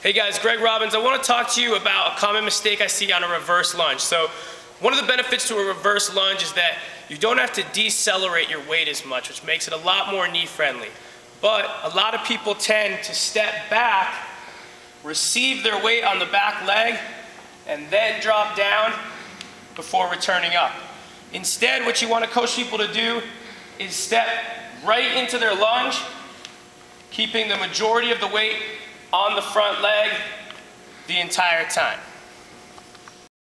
Hey guys, Greg Robins. I want to talk to you about a common mistake I see on a reverse lunge. So, one of the benefits to a reverse lunge is that you don't have to decelerate your weight as much, which makes it a lot more knee friendly. But a lot of people tend to step back, receive their weight on the back leg, and then drop down before returning up. Instead, what you want to coach people to do is step right into their lunge, keeping the majority of the weight on the front leg the entire time.